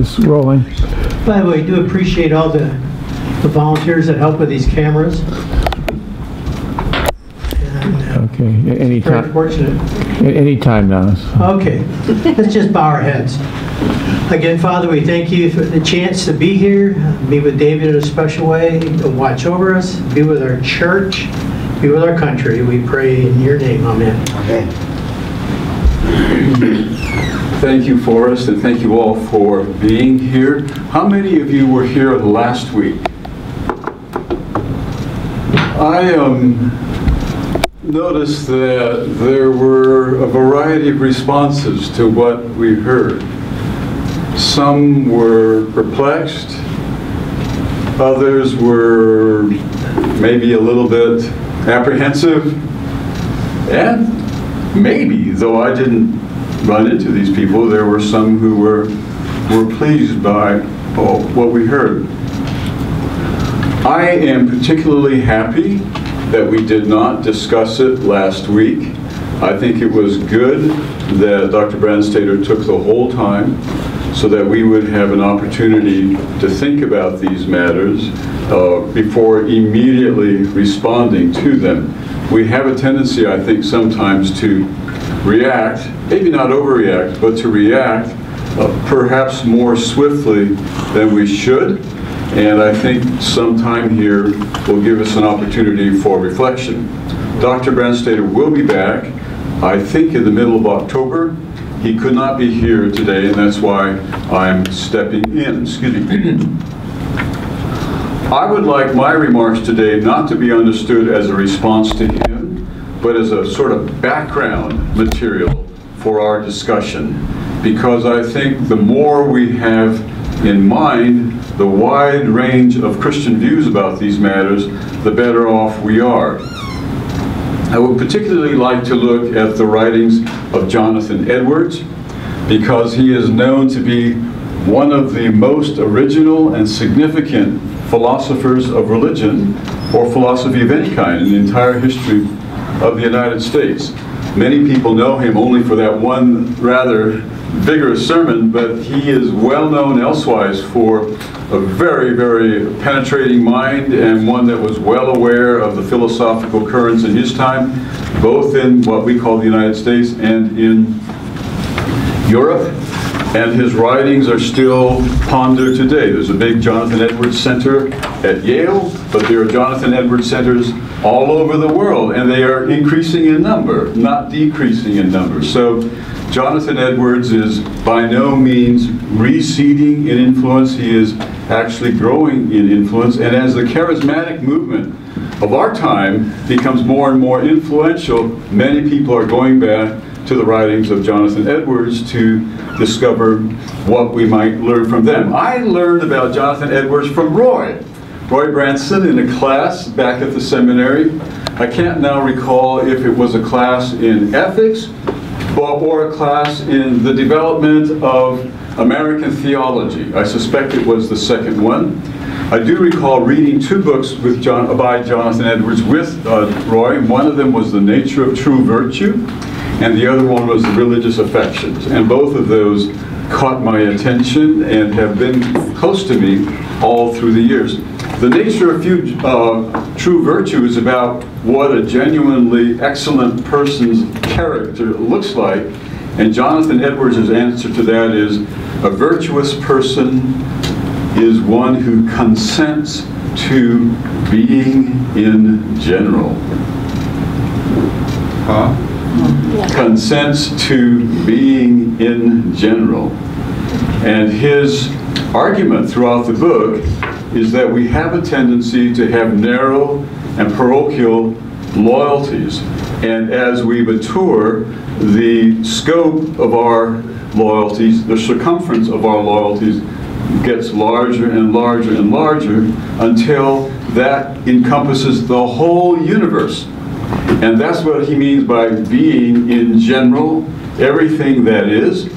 this rolling. By the way, I do appreciate all the the volunteers that help with these cameras. And, uh, Okay, a- any Very time, fortunate. any time now. Okay, let's just bow our heads. Again, Father, we thank you for the chance to be here, be with David in a special way, to watch over us, be with our church, be with our country. We pray in your name, Amen. amen. Thank you, Forrest, and thank you all for being here. How many of you were here last week? I um, noticed that there were a variety of responses to what we heard. Some were perplexed, others were maybe a little bit apprehensive, and maybe, though I didn't run into these people, there were some who were, were pleased by oh, what we heard. I am particularly happy that we did not discuss it last week. I think it was good that Dr. Brandstater took the whole time so that we would have an opportunity to think about these matters uh, before immediately responding to them. We have a tendency, I think, sometimes to react, maybe not overreact, but to react uh, perhaps more swiftly than we should. And I think some time here will give us an opportunity for reflection. Dr. Brandstater will be back, I think in the middle of October. He could not be here today, and that's why I'm stepping in. Excuse me. I would like my remarks today not to be understood as a response to him, but as a sort of background material for our discussion. Because I think the more we have in mind the wide range of Christian views about these matters, the better off we are. I would particularly like to look at the writings of Jonathan Edwards because he is known to be one of the most original and significant philosophers of religion or philosophy of any kind in the entire history of the United States. Many people know him only for that one rather vigorous sermon, but he is well known elsewise for a very, very penetrating mind and one that was well aware of the philosophical currents in his time, both in what we call the United States and in Europe. And his writings are still pondered today. There's a big Jonathan Edwards Center at Yale, but there are Jonathan Edwards centers all over the world, and they are increasing in number, not decreasing in number. So Jonathan Edwards is by no means receding in influence. He is actually growing in influence. And as the charismatic movement of our time becomes more and more influential, many people are going back to the writings of Jonathan Edwards to discover what we might learn from them. I learned about Jonathan Edwards from Roy. Roy Branson in a class back at the seminary. I can't now recall if it was a class in ethics or, a class in the development of American theology. I suspect it was the second one. I do recall reading two books with John, by Jonathan Edwards with uh, Roy. One of them was The Nature of True Virtue, and the other one was Religious Affections. And both of those caught my attention and have been close to me all through the years. The nature of few, uh, true virtue is about what a genuinely excellent person's character looks like. And Jonathan Edwards' answer to that is a virtuous person is one who consents to being in general. Huh? Consents to being in general. And his argument throughout the book is that we have a tendency to have narrow and parochial loyalties. And as we mature, the scope of our loyalties, the circumference of our loyalties, gets larger and larger and larger until that encompasses the whole universe. And that's what he means by being in general, everything that is,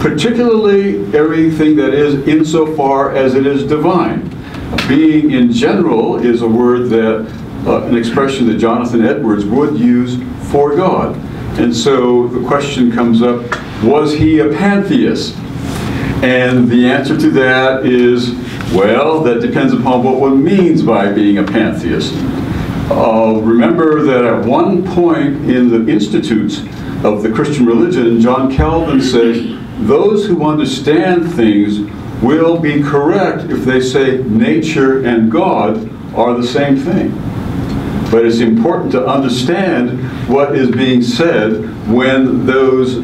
particularly everything that is insofar as it is divine. Being in general is a word that, uh, an expression that Jonathan Edwards would use for God. And so the question comes up, was he a pantheist? And the answer to that is, well, that depends upon what one means by being a pantheist. Uh, remember that at one point in the institutes of the Christian religion, John Calvin says, those who understand things will be correct if they say nature and God are the same thing. But it's important to understand what is being said when those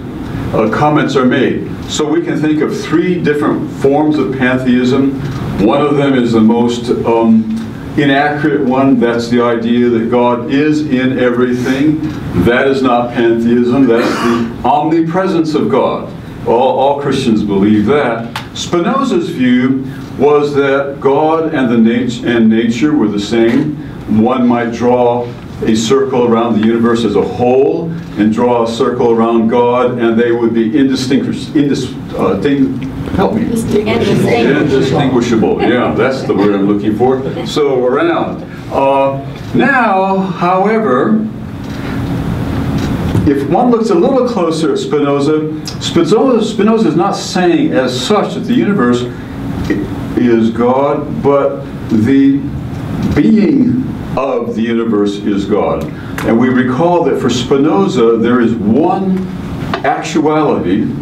uh, comments are made. So we can think of three different forms of pantheism. One of them is the most um, inaccurate one. That's the idea that God is in everything. That is not pantheism. That's the omnipresence of God. All, all Christians believe that. Spinoza's view was that God and, the nat- and nature were the same. One might draw a circle around the universe as a whole and draw a circle around God, and they would be indistinguishable. Indis- uh, ding- help me. Indistinguishable. Indistinguishable, yeah, that's the word I'm looking for. So around. Uh, now, however, if one looks a little closer at Spinoza, Spinoza, Spinoza is not saying as such that the universe is God, but the being of the universe is God. And we recall that for Spinoza, there is one actuality.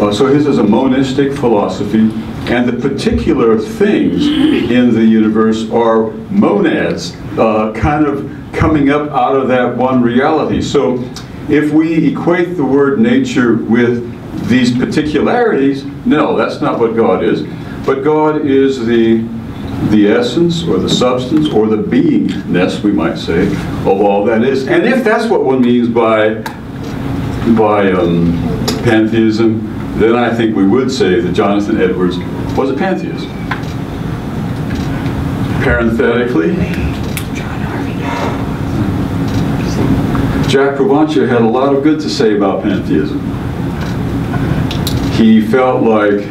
Uh, so his is a monistic philosophy, and the particular things in the universe are monads, uh, kind of coming up out of that one reality. So if we equate the word nature with these particularities, no, that's not what God is. But God is the the essence or the substance or the beingness, we might say, of all that is. And if that's what one means by by um, pantheism, then I think we would say that Jonathan Edwards was a pantheist. Parenthetically, Jack Provonsha had a lot of good to say about pantheism. He felt like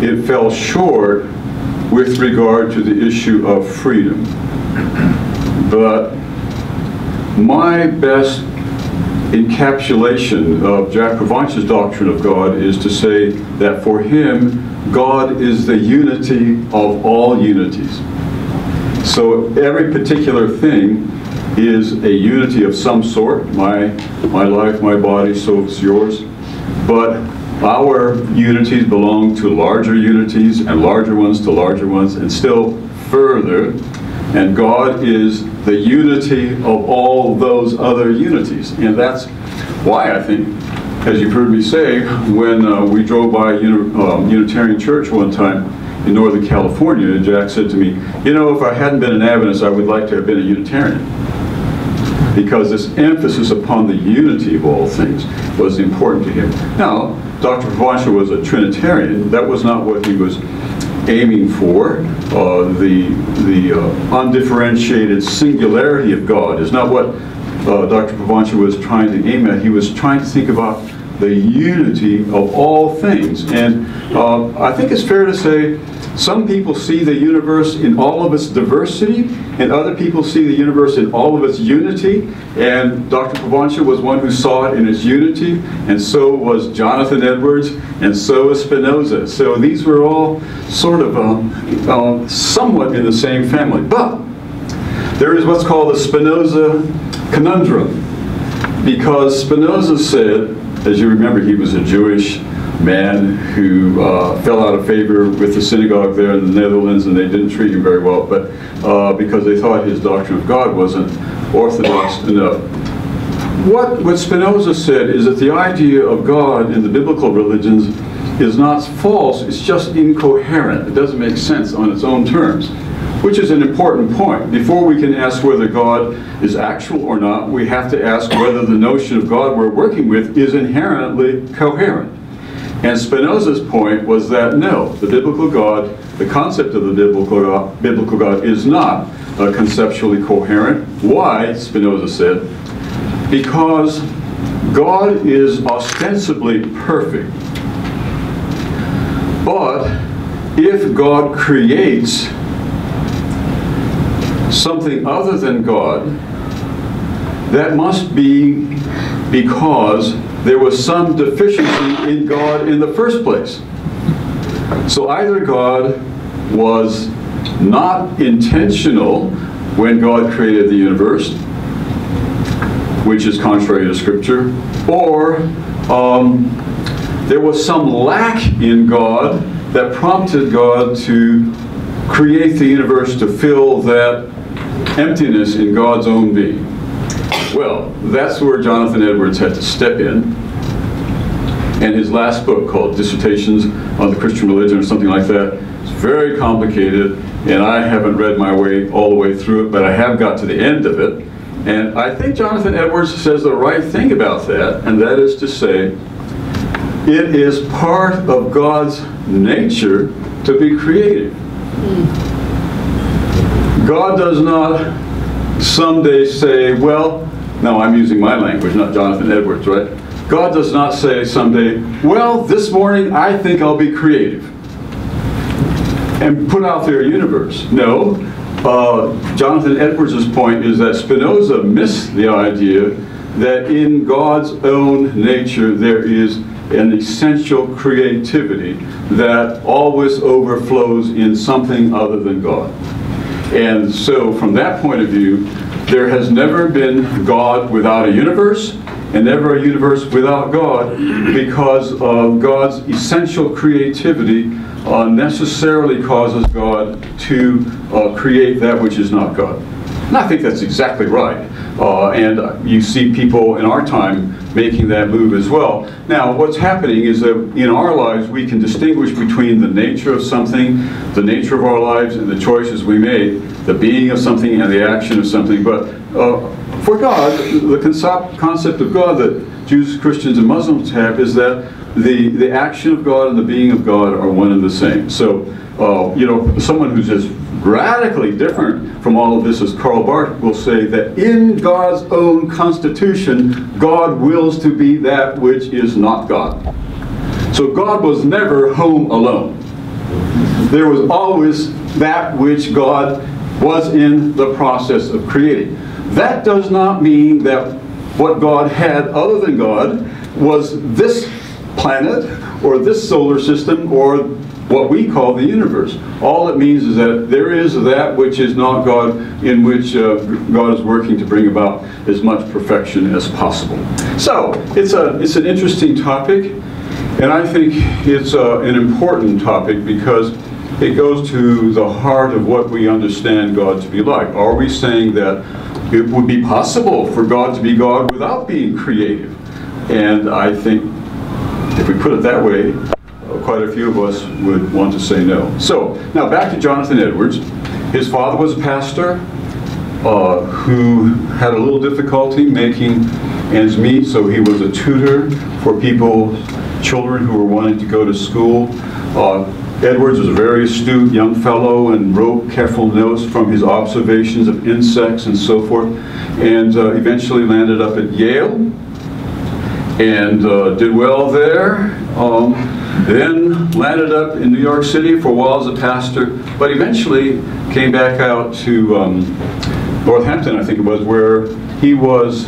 it fell short with regard to the issue of freedom. But my best encapsulation of Jack Provonsha's doctrine of God is to say that for him, God is the unity of all unities. So every particular thing is a unity of some sort. My, my life, my body, so is yours. But our unities belong to larger unities and larger ones to larger ones and still further. And God is the unity of all those other unities. And that's why I think, as you've heard me say, when uh, we drove by a uni- um, Unitarian church one time in Northern California, Jack said to me, you know, if I hadn't been an Adventist, I would like to have been a Unitarian because this emphasis upon the unity of all things was important to him. Now, Dr. Provonsha was a Trinitarian. That was not what he was aiming for. Uh, the the uh, undifferentiated singularity of God is not what uh, Dr. Provonsha was trying to aim at. He was trying to think about the unity of all things. And uh, I think it's fair to say some people see the universe in all of its diversity, and other people see the universe in all of its unity. And Dr. Provonsha was one who saw it in its unity, and so was Jonathan Edwards, and so was Spinoza. So these were all sort of um, uh, somewhat in the same family. But there is what's called the Spinoza conundrum, because Spinoza said, as you remember, he was a Jewish man who uh, fell out of favor with the synagogue there in the Netherlands, and they didn't treat him very well, but uh, because they thought his doctrine of God wasn't orthodox enough. What, what Spinoza said is that the idea of God in the biblical religions is not false, it's just incoherent. It doesn't make sense on its own terms, which is an important point. Before we can ask whether God is actual or not, we have to ask whether the notion of God we're working with is inherently coherent. And Spinoza's point was that no, the biblical God, the concept of the biblical God, biblical God is not uh, conceptually coherent. Why, Spinoza said? Because God is ostensibly perfect. But if God creates something other than God, that must be because there was some deficiency in God in the first place. So either God was not intentional when God created the universe, which is contrary to Scripture, or um, there was some lack in God that prompted God to create the universe to fill that emptiness in God's own being. Well, that's where Jonathan Edwards had to step in. And his last book, called Dissertations on the Christian Religion or something like that, is very complicated, and I haven't read my way all the way through it, but I have got to the end of it. And I think Jonathan Edwards says the right thing about that, and that is to say, it is part of God's nature to be creative. Hmm. God does not someday say, well, no, I'm using my language, not Jonathan Edwards, right? God does not say someday, well, this morning I think I'll be creative and put out there a universe. No. Uh, Jonathan Edwards' point is that Spinoza missed the idea that in God's own nature there is an essential creativity that always overflows in something other than God. And so, from that point of view, there has never been God without a universe, and never a universe without God, because of God's essential creativity uh, necessarily causes God to uh, create that which is not God. And I think that's exactly right. Uh, and you see people in our time making that move as well. Now, what's happening is that in our lives we can distinguish between the nature of something, the nature of our lives, and the choices we made, the being of something and the action of something. But uh, for God, the concept, of God that Jews, Christians, and Muslims have is that the, the action of God and the being of God are one and the same. So, uh, you know, someone who's just radically different from all of this is Karl Barth will say that in God's own constitution, God wills to be that which is not God. So God was never home alone. There was always that which God was in the process of creating. That does not mean that what God had other than God was this planet or this solar system or what we call the universe. All it means is that there is that which is not God in which uh, God is working to bring about as much perfection as possible. So, it's, a, it's an interesting topic, and I think it's uh, an important topic because it goes to the heart of what we understand God to be like. Are we saying that it would be possible for God to be God without being creative? And I think if we put it that way, quite a few of us would want to say no. So, now back to Jonathan Edwards. His father was a pastor uh, who had a little difficulty making ends meet, so he was a tutor for people, children who were wanting to go to school. Uh, Edwards was a very astute young fellow and wrote careful notes from his observations of insects and so forth, and uh, eventually landed up at Yale and uh, did well there. Um, then landed up in New York City for a while as a pastor, but eventually came back out to um, Northampton, I think it was, where he was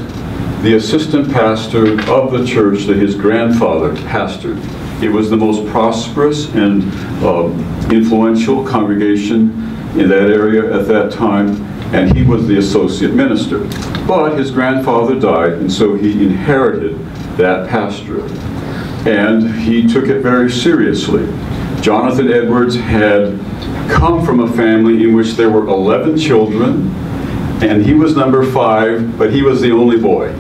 the assistant pastor of the church that his grandfather pastored. It was the most prosperous and uh, influential congregation in that area at that time, and he was the associate minister. But his grandfather died, and so he inherited that pastorate. And he took it very seriously. Jonathan Edwards had come from a family in which there were 11 children, and he was number five, but he was the only boy.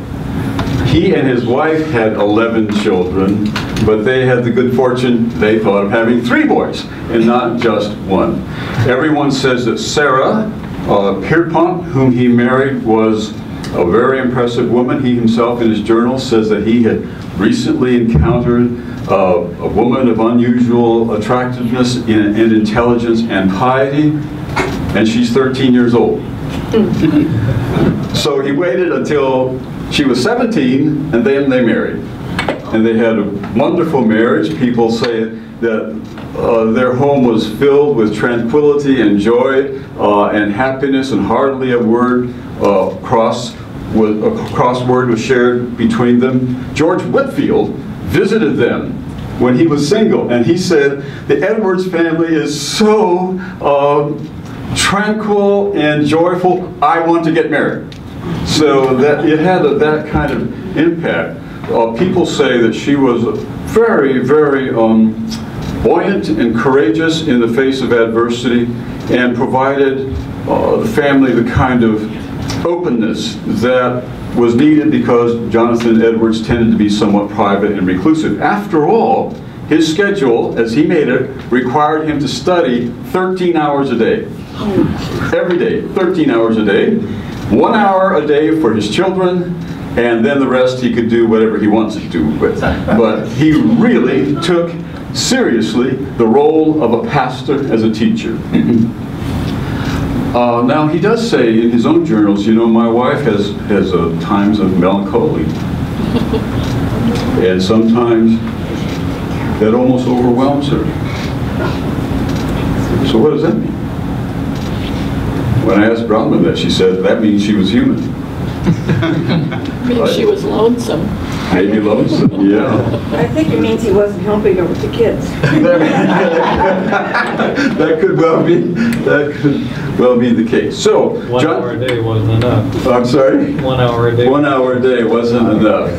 He and his wife had 11 children, but they had the good fortune, they thought, of having three boys and not just one. Everyone says that Sarah uh, Pierpont, whom he married, was a very impressive woman. He himself, in his journal, says that he had recently encountered uh, a woman of unusual attractiveness and intelligence and piety, and she's 13 years old. so he waited until she was 17, and then they married. And they had a wonderful marriage. People say that uh, their home was filled with tranquility and joy uh, and happiness, and hardly a word uh, cross was, a crossword was shared between them. George Whitefield visited them when he was single, and he said, the Edwards family is so um, tranquil and joyful, I want to get married. So that it had a, that kind of impact. Uh, people say that she was very, very um, buoyant and courageous in the face of adversity and provided uh, the family the kind of openness that was needed because Jonathan Edwards tended to be somewhat private and reclusive. After all, his schedule, as he made it, required him to study 13 hours a day. Every day, 13 hours a day. One hour a day for his children, and then the rest he could do whatever he wants to do with. But he really took seriously the role of a pastor as a teacher. Uh, now, he does say in his own journals, you know, my wife has, has uh, times of melancholy. and sometimes that almost overwhelms her. So what does that mean? When I asked Bronwyn that, she said, that means she was human. Maybe she was lonesome. Maybe lonesome, yeah. I think it means he wasn't helping her with the kids. That could well be, that could well be the case. So, One hour a day wasn't enough. I'm sorry? One hour a day. One hour a day wasn't enough.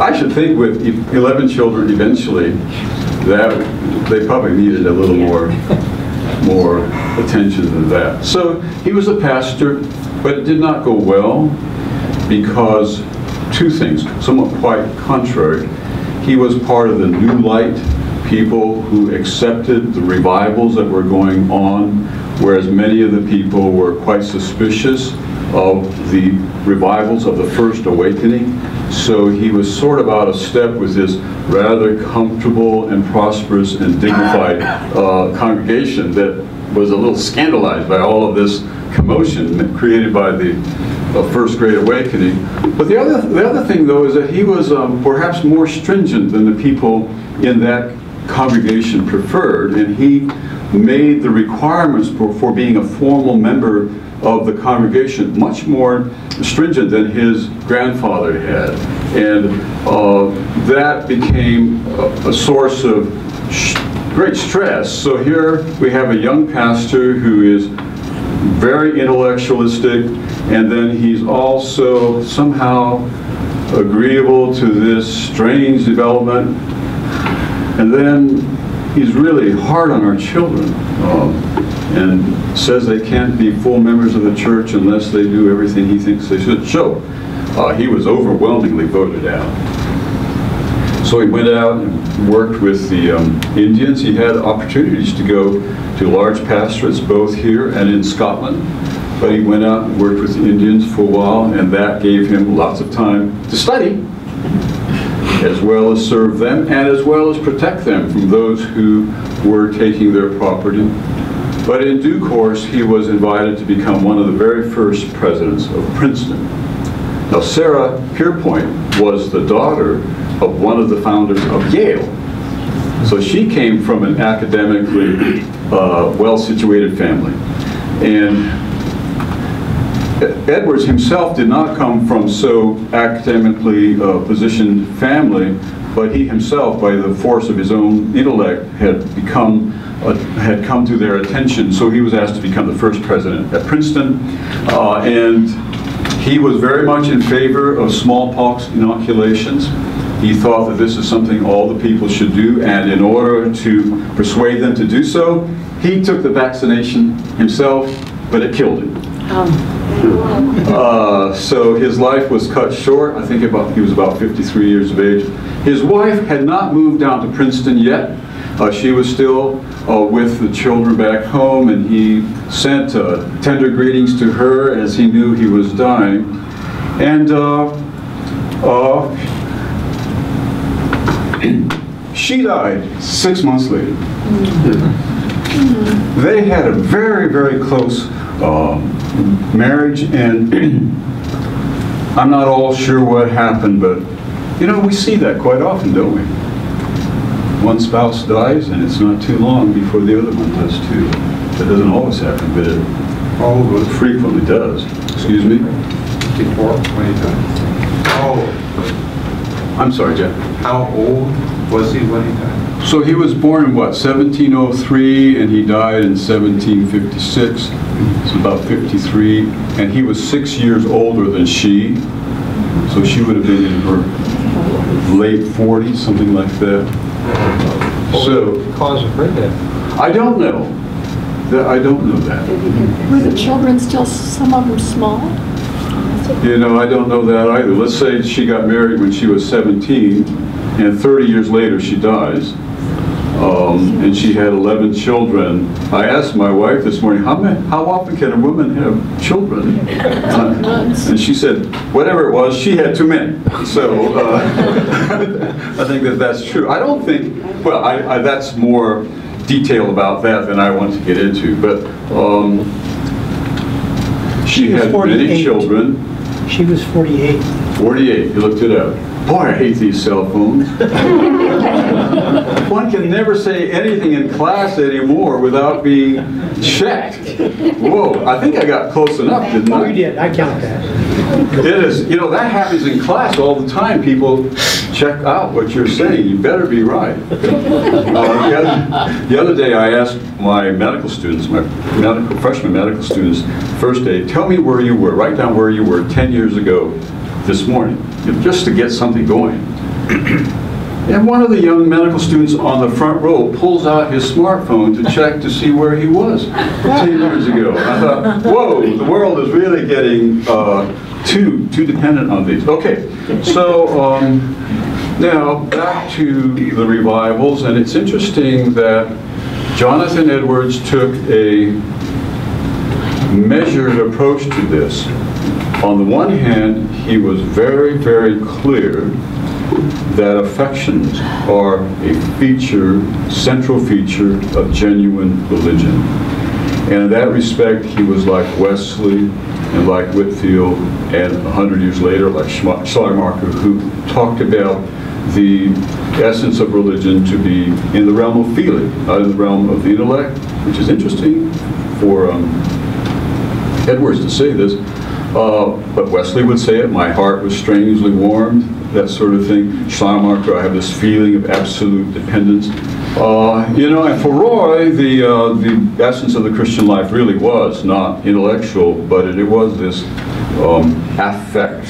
I should think with e- 11 children eventually, that, they probably needed a little more, more attention than that. So he was a pastor, but it did not go well because two things, somewhat quite contrary. He was part of the New Light people who accepted the revivals that were going on, whereas many of the people were quite suspicious of the revivals of the First Awakening. So he was sort of out of step with this rather comfortable and prosperous and dignified uh, congregation that was a little scandalized by all of this commotion created by the uh, First Great Awakening. But the other, the other thing, though, is that he was um, perhaps more stringent than the people in that congregation preferred, and he made the requirements for, for being a formal member of the congregation much more stringent than his grandfather had. And uh, that became a, a source of great stress. So here we have a young pastor who is very intellectualistic, and then he's also somehow agreeable to this strange development. And then he's really hard on our children um, and says they can't be full members of the church unless they do everything he thinks they should. So uh, he was overwhelmingly voted out. So he went out and worked with the um, Indians. He had opportunities to go to large pastorates, both here and in Scotland. But he went out and worked with the Indians for a while, and that gave him lots of time to study, as well as serve them, and as well as protect them from those who were taking their property. But in due course, he was invited to become one of the very first presidents of Princeton. Now, Sarah Pierpont was the daughter of one of the founders of Yale. So she came from an academically uh, well-situated family. And Edwards himself did not come from so academically uh, positioned family, but he himself, by the force of his own intellect, had become uh, had come to their attention. So he was asked to become the first president at Princeton, uh, and he was very much in favor of smallpox inoculations. He thought that this is something all the people should do, and in order to persuade them to do so, he took the vaccination himself, but it killed him. Uh, so his life was cut short. I think about he was about 53 years of age. His wife had not moved down to Princeton yet. Uh, she was still uh, with the children back home, and he sent uh, tender greetings to her as he knew he was dying. And uh, uh, she died six months later. They had a very, very close um, marriage, and I'm not all sure what happened, but you know, we see that quite often, don't we? One spouse dies, and it's not too long before the other one does too. That doesn't always happen, but it oh, frequently does. Excuse me? Before, when he died. Oh. I'm sorry, Jeff. How old was he when he died? So he was born in what, 1703, and he died in 1756. So about 53, and he was six years older than she. So she would have been in her late 40s, something like that. So Cause of her death? I don't know. I don't know that. Were the children still, some of them small? You know, I don't know that either. Let's say she got married when she was 17, and 30 years later she dies. Um, and she had 11 children. I asked my wife this morning, how, many, how often can a woman have children? Uh, and she said, whatever it was, she had too many. So uh, I think that that's true. I don't think, well, I, I, that's more detail about that than I want to get into. But um, she She was had many children. She was 48. 48, you looked it up. Boy, I hate these cell phones. One can never say anything in class anymore without being checked. Whoa, I think I got close enough, didn't I? Oh, I? you did, I count that. It is, you know, that happens in class all the time. People check out what you're saying. You better be right. Uh, the, other, the other day, I asked my medical students, my medical, freshman medical students, first day, tell me where you were. Write down where you were 10 years ago this morning, just to get something going. And one of the young medical students on the front row pulls out his smartphone to check to see where he was 10 years ago. I thought, whoa, the world is really getting uh, too, too dependent on these. Okay, so um, now back to the revivals, and it's interesting that Jonathan Edwards took a measured approach to this. On the one hand, he was very, very clear that affections are a feature, central feature of genuine religion. And in that respect, he was like Wesley and like Whitefield, and a hundred years later, like Schleiermacher, who talked about the essence of religion to be in the realm of feeling, not in the realm of the intellect, which is interesting for um, Edwards to say this, uh, but Wesley would say it, my heart was strangely warmed, that sort of thing. Schleiermacher, I have this feeling of absolute dependence. Uh, you know, and for Roy, the, uh, the essence of the Christian life really was not intellectual, but it, it was this um, affect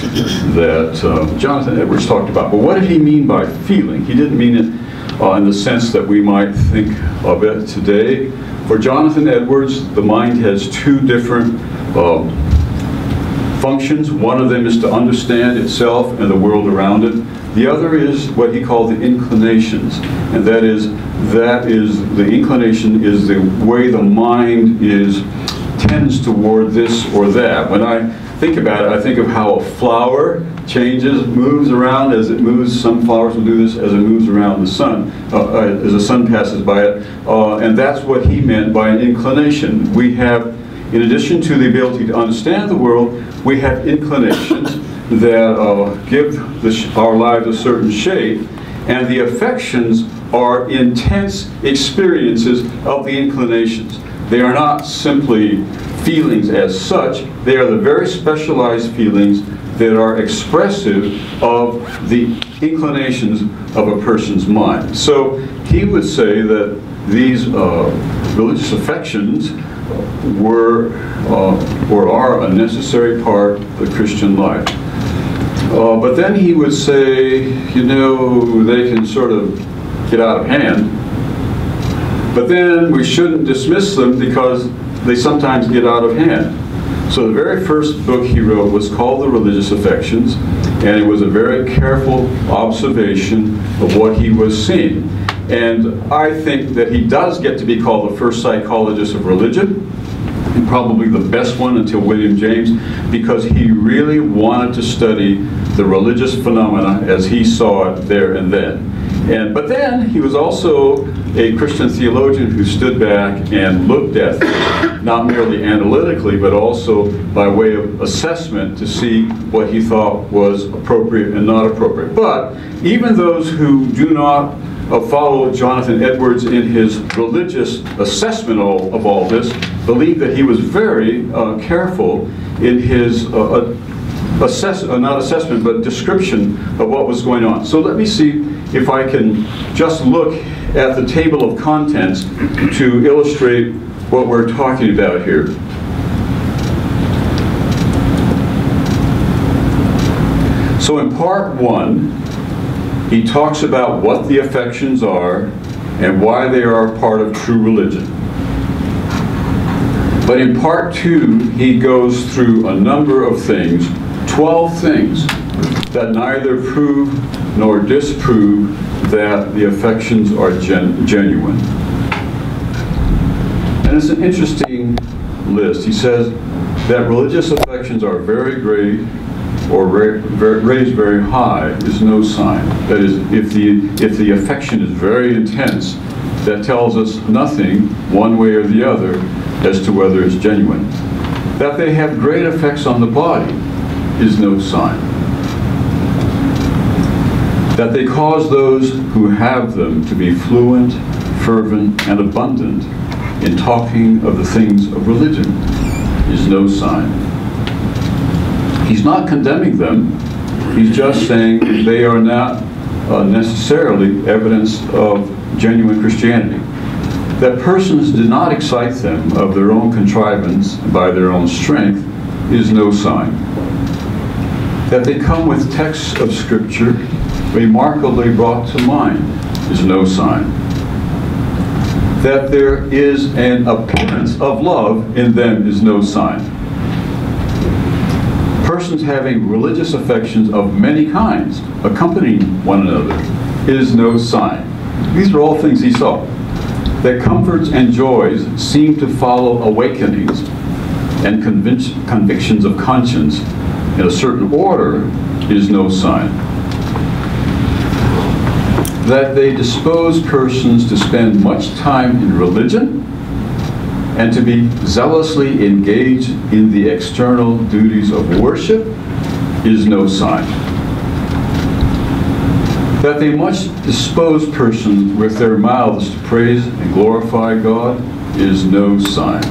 that uh, Jonathan Edwards talked about. But what did he mean by feeling? He didn't mean it uh, in the sense that we might think of it today. For Jonathan Edwards, the mind has two different um, functions. One of them is to understand itself and the world around it. The other is what he called the inclinations, and that is that is the inclination is the way the mind is tends toward this or that. When I think about it, I think of how a flower changes, moves around as it moves. Some flowers will do this as it moves around the sun, uh, uh, as the sun passes by it, uh, and that's what he meant by an inclination. We have, in addition to the ability to understand the world, we have inclinations that uh, give our lives a certain shape, and the affections are intense experiences of the inclinations. They are not simply feelings as such, they are the very specialized feelings that are expressive of the inclinations of a person's mind. So he would say that these uh, religious affections were uh, or are a necessary part of the Christian life. Uh, but then he would say, you know, they can sort of get out of hand. But then we shouldn't dismiss them because they sometimes get out of hand. So the very first book he wrote was called The Religious Affections, and it was a very careful observation of what he was seeing. And I think that he does get to be called the first psychologist of religion, and probably the best one until William James, because he really wanted to study the religious phenomena as he saw it there and then. And, but then he was also a Christian theologian who stood back and looked at things, not merely analytically, but also by way of assessment to see what he thought was appropriate and not appropriate. But even those who do not follow Jonathan Edwards in his religious assessment of, of all this believe that he was very uh, careful in his uh, uh, assess, uh, not assessment, but description of what was going on. So let me see if I can just look at the table of contents to illustrate what we're talking about here. So in part one, he talks about what the affections are and why they are part of true religion. But in part two, he goes through a number of things, 12 things, that neither prove nor disprove that the affections are gen- genuine. And it's an interesting list. He says that religious affections are very great or raised very high is no sign. That is, if the, if the affection is very intense, that tells us nothing, one way or the other, as to whether it's genuine. That they have great effects on the body is no sign. That they cause those who have them to be fluent, fervent, and abundant in talking of the things of religion is no sign. He's not condemning them, he's just saying they are not uh, necessarily evidence of genuine Christianity. That persons do not excite them of their own contrivance by their own strength is no sign. That they come with texts of Scripture remarkably brought to mind is no sign. That there is an appearance of love in them is no sign. Persons having religious affections of many kinds accompanying one another is no sign. These are all things he saw. That comforts and joys seem to follow awakenings and convic- convictions of conscience in a certain order is no sign. That they dispose persons to spend much time in religion and to be zealously engaged in the external duties of worship is no sign. That they much dispose persons with their mouths to praise and glorify God is no sign.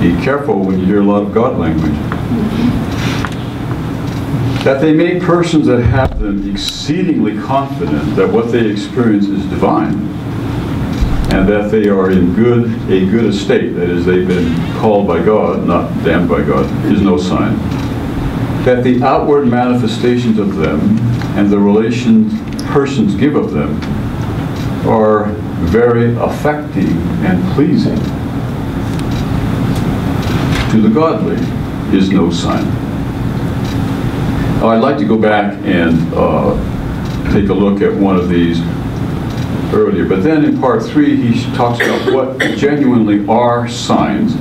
Be careful when you hear a lot of God language. That they make persons that have them exceedingly confident that what they experience is divine, and that they are in good a good estate, that is, they've been called by God, not damned by God, is no sign. That the outward manifestations of them and the relations persons give of them are very affecting and pleasing to the godly is no sign. Now, I'd like to go back and uh, take a look at one of these earlier, but then in part three, he talks about what genuinely are signs.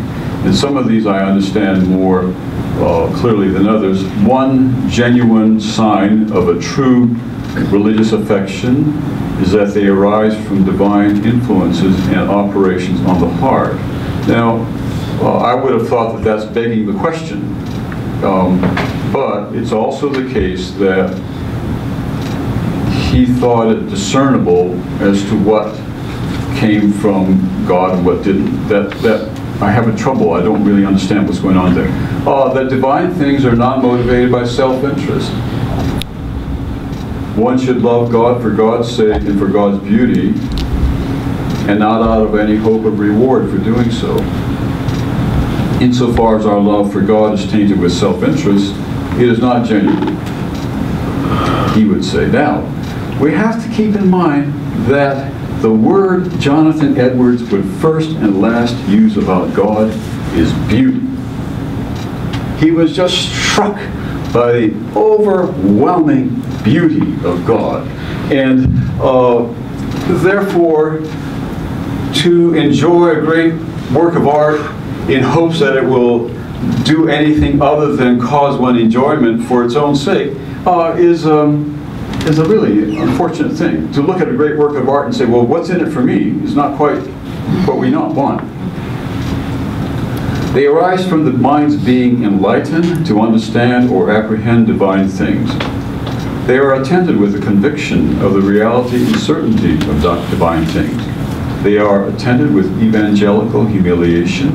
And some of these I understand more uh, clearly than others. One genuine sign of a true religious affection is that they arise from divine influences and operations on the heart. Now, uh, I would have thought that that's begging the question. Um, but it's also the case that he thought it discernible as to what came from God and what didn't. That, that I have a trouble. I don't really understand what's going on there. Uh, that divine things are not motivated by self-interest. One should love God for God's sake and for God's beauty, and not out of any hope of reward for doing so. Insofar as our love for God is tainted with self-interest, it is not genuine, he would say. Now, we have to keep in mind that the word Jonathan Edwards would first and last use about God is beauty. He was just struck by the overwhelming beauty of God. And uh, therefore, to enjoy a great work of art in hopes that it will do anything other than cause one enjoyment for its own sake uh, is, um, is a really unfortunate thing. To look at a great work of art and say, well, what's in it for me is not quite what we not want. They arise from the mind's being enlightened to understand or apprehend divine things. They are attended with a conviction of the reality and certainty of divine things. They are attended with evangelical humiliation.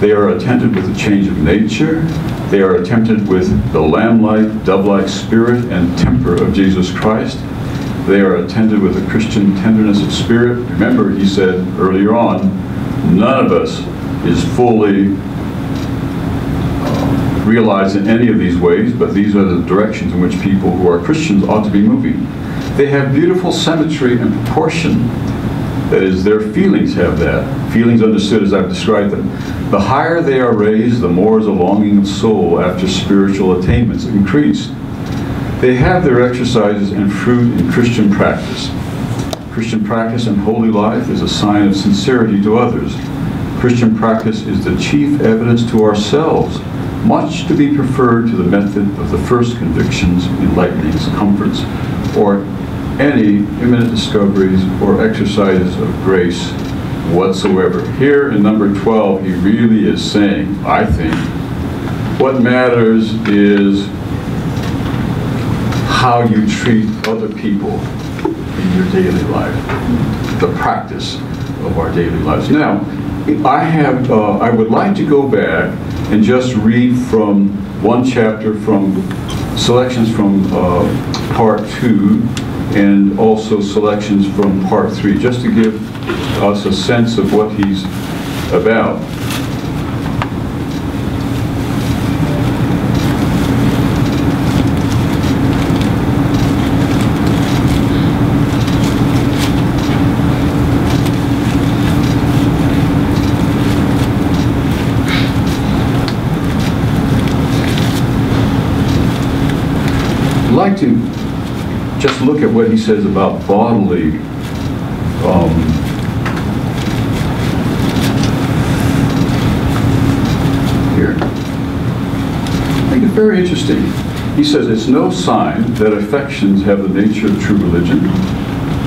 They are attended with a change of nature. They are attempted with the lamb-like, dove-like spirit and temper of Jesus Christ. They are attended with a Christian tenderness of spirit. Remember, he said earlier on, none of us is fully uh, realized in any of these ways, but these are the directions in which people who are Christians ought to be moving. They have beautiful symmetry and proportion. That is, their feelings have that. Feelings understood as I've described them. The higher they are raised, the more is a longing of soul after spiritual attainments increased. They have their exercises and fruit in Christian practice. Christian practice and holy life is a sign of sincerity to others. Christian practice is the chief evidence to ourselves, much to be preferred to the method of the first convictions, enlightenings, comforts, or any imminent discoveries or exercises of grace whatsoever. Here in number 12, he really is saying, I think, what matters is how you treat other people in your daily life, the practice of our daily lives. Now, I have, uh, I would like to go back and just read from one chapter from selections from uh, part two and also selections from part three, just to give us a sense of what he's about. I'd like to just look at what he says about bodily um, here. I think it's very interesting. He says it's no sign that affections have the nature of true religion,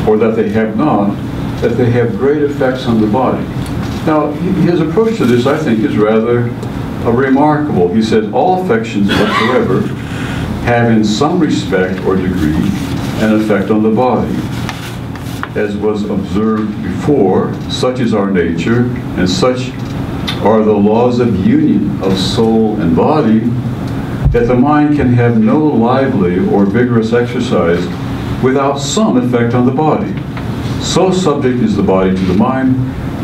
or that they have not, that they have great effects on the body. Now, his approach to this, I think, is rather uh, remarkable. He says all affections whatsoever have in some respect or degree an effect on the body. As was observed before, such is our nature, and such are the laws of union of soul and body, that the mind can have no lively or vigorous exercise without some effect on the body. So subject is the body to the mind,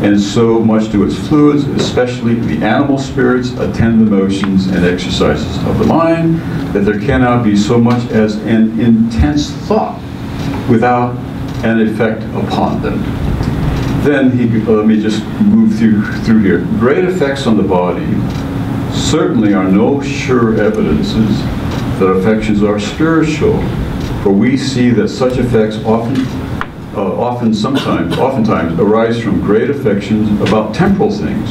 and so much do its fluids, especially the animal spirits, attend the motions and exercises of the mind, that there cannot be so much as an intense thought without an effect upon them. Then he, uh, let me just move through, through here. Great effects on the body certainly are no sure evidences that affections are spiritual, for we see that such effects often uh, often sometimes, oftentimes arise from great affections about temporal things,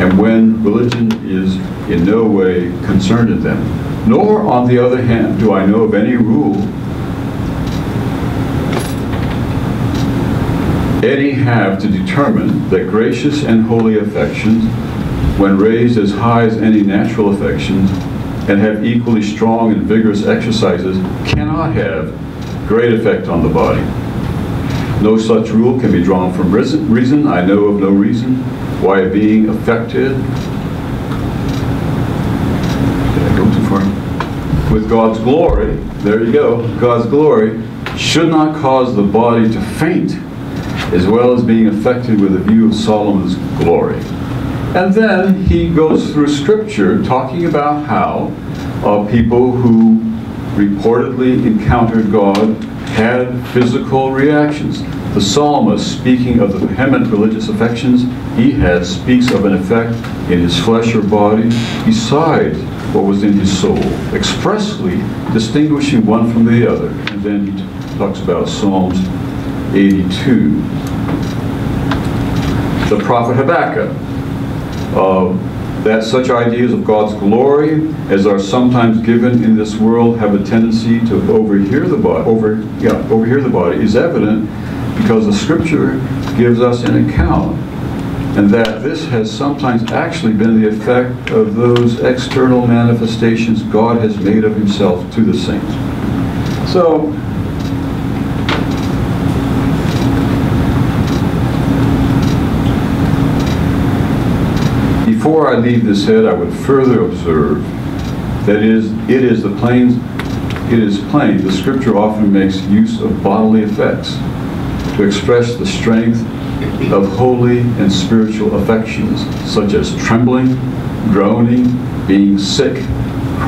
and when religion is in no way concerned in them. Nor, on the other hand, do I know of any rule any have to determine that gracious and holy affections, when raised as high as any natural affections, and have equally strong and vigorous exercises, cannot have great effect on the body. No such rule can be drawn from reason. I know of no reason why a being affected? With God's glory, there you go, God's glory, should not cause the body to faint, as well as being affected with a view of Solomon's glory. And then he goes through scripture talking about how uh, people who reportedly encountered God had physical reactions. The psalmist, speaking of the vehement religious affections he had, speaks of an effect in his flesh or body besides what was in his soul, expressly distinguishing one from the other. And then he talks about Psalms 82. The prophet Habakkuk, uh, that such ideas of God's glory as are sometimes given in this world have a tendency to overhear the body, over, yeah, overhear the body is evident because the scripture gives us an account and that this has sometimes actually been the effect of those external manifestations God has made of himself to the saints. So, before I leave this head, I would further observe that is, it is the plain, it is plain, the scripture often makes use of bodily effects to express the strength of holy and spiritual affections, such as trembling, groaning, being sick,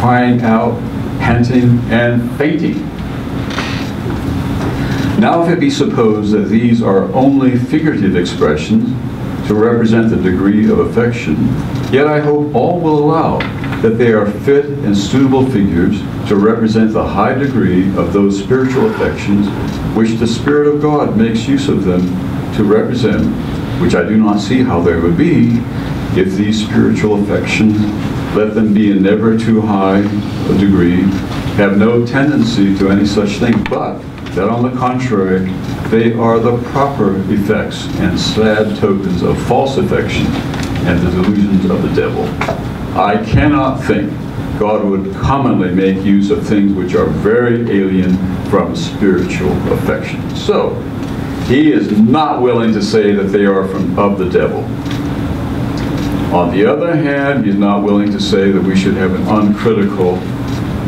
crying out, panting, and fainting. Now, if it be supposed that these are only figurative expressions to represent the degree of affection, yet I hope all will allow that they are fit and suitable figures to represent the high degree of those spiritual affections which the Spirit of God makes use of them to represent, which I do not see how there would be if these spiritual affections, let them be in never too high a degree, have no tendency to any such thing, but that on the contrary, they are the proper effects and sad tokens of false affection and the delusions of the devil. I cannot think God would commonly make use of things which are very alien from spiritual affection. So, he is not willing to say that they are from of the devil. On the other hand, he's not willing to say that we should have an uncritical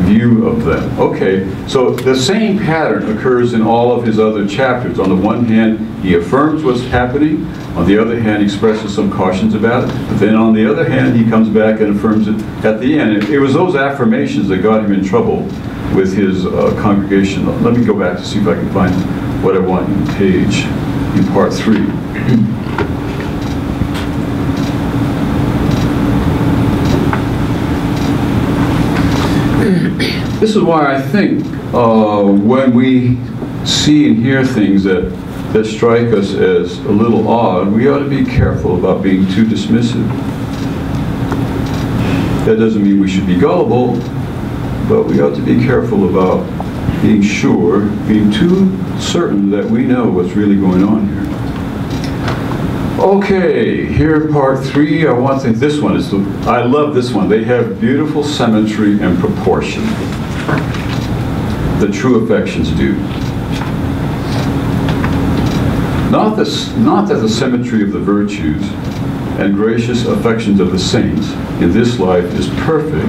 view of them. Okay, so the same pattern occurs in all of his other chapters. On the one hand, he affirms what's happening. On the other hand, expresses some cautions about it. But then on the other hand, he comes back and affirms it at the end. It, it was those affirmations that got him in trouble with his uh, congregation. Let me go back to see if I can find what I want in page, in part three. This is why I think uh, when we see and hear things that, that strike us as a little odd, we ought to be careful about being too dismissive. That doesn't mean we should be gullible, but we ought to be careful about being sure, being too certain that we know what's really going on here. Okay, here part three, I want to, this one is, the, I love this one. They have beautiful symmetry and proportion. The true affections do. Not, this, not that the symmetry of the virtues and gracious affections of the saints in this life is perfect.